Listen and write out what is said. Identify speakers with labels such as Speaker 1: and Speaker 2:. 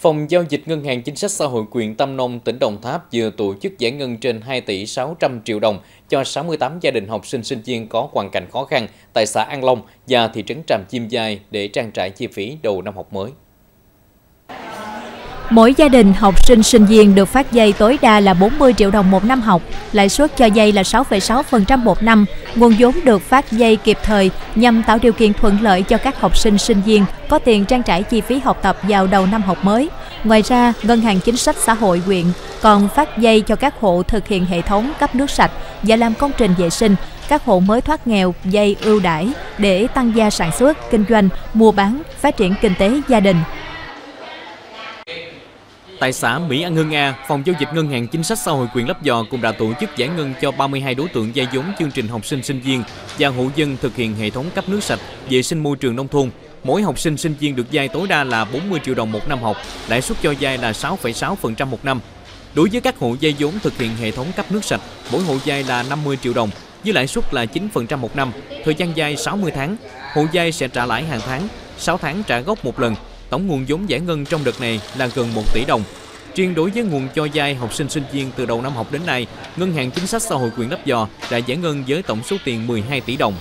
Speaker 1: Phòng giao dịch Ngân hàng Chính sách Xã hội quyền Tâm Nông, tỉnh Đồng Tháp vừa tổ chức giải ngân trên 2 tỷ 600 triệu đồng cho 68 gia đình học sinh sinh viên có hoàn cảnh khó khăn tại xã An Long và thị trấn Tràm Chim Giai để trang trải chi phí đầu năm học mới.
Speaker 2: Mỗi gia đình học sinh sinh viên được phát dây tối đa là 40 triệu đồng một năm học, lãi suất cho dây là 6,6% một năm. Nguồn vốn được phát dây kịp thời nhằm tạo điều kiện thuận lợi cho các học sinh sinh viên có tiền trang trải chi phí học tập vào đầu năm học mới. Ngoài ra, Ngân hàng Chính sách Xã hội huyện còn phát dây cho các hộ thực hiện hệ thống cấp nước sạch và làm công trình vệ sinh, các hộ mới thoát nghèo, dây ưu đãi để tăng gia sản xuất, kinh doanh, mua bán, phát triển kinh tế gia đình.
Speaker 1: Tại xã Mỹ An Hưng A, Phòng giao dịch Ngân hàng Chính sách Xã hội quyền Lấp Giò cũng đã tổ chức giải ngân cho 32 đối tượng gia vốn chương trình học sinh sinh viên và hộ dân thực hiện hệ thống cấp nước sạch, vệ sinh môi trường nông thôn. Mỗi học sinh sinh viên được vay tối đa là 40 triệu đồng một năm học, lãi suất cho vay là 6,6% một năm. Đối với các hộ vay vốn thực hiện hệ thống cấp nước sạch, mỗi hộ vay là 50 triệu đồng, với lãi suất là 9% một năm, thời gian vay 60 tháng. Hộ vay sẽ trả lãi hàng tháng, 6 tháng trả gốc một lần, Tổng nguồn vốn giải ngân trong đợt này là gần 1 tỷ đồng. Riêng đối với nguồn cho vay học sinh sinh viên từ đầu năm học đến nay, Ngân hàng Chính sách Xã hội quyền Lấp Giò đã giải ngân với tổng số tiền 12 tỷ đồng.